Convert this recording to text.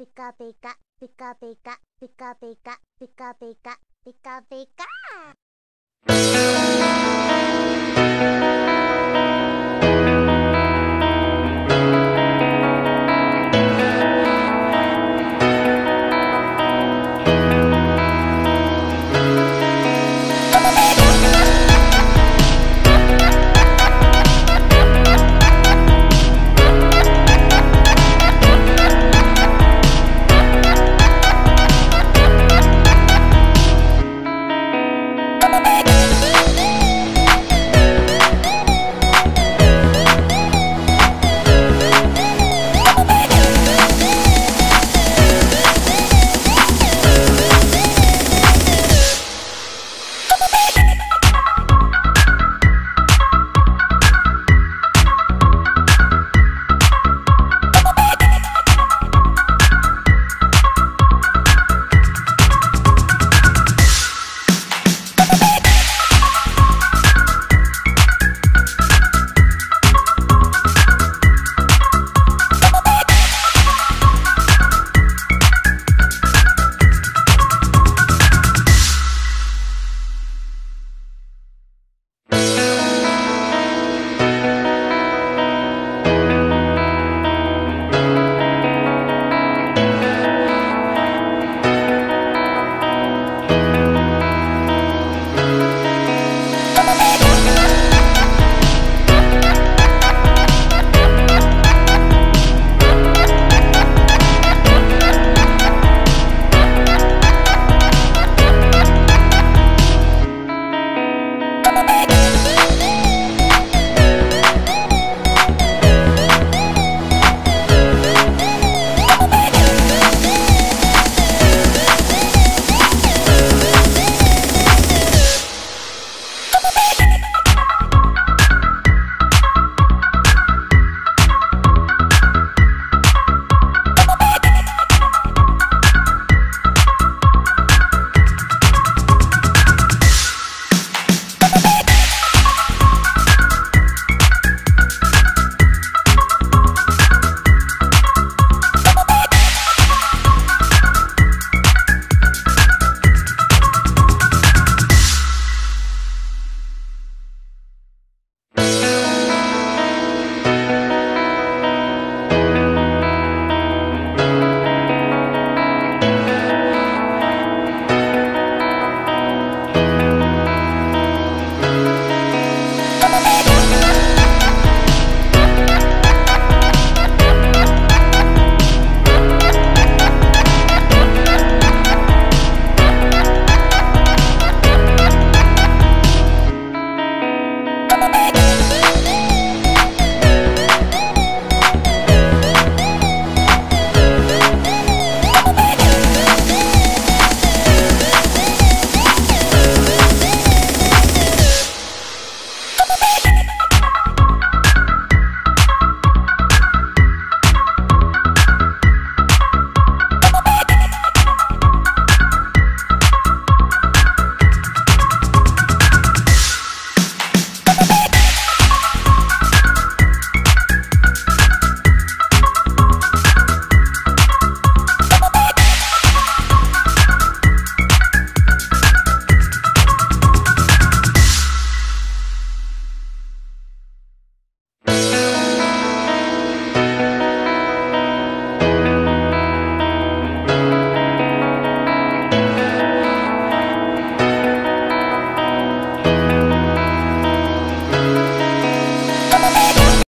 ピカピカピカピカピカピカピカピカピカピカ。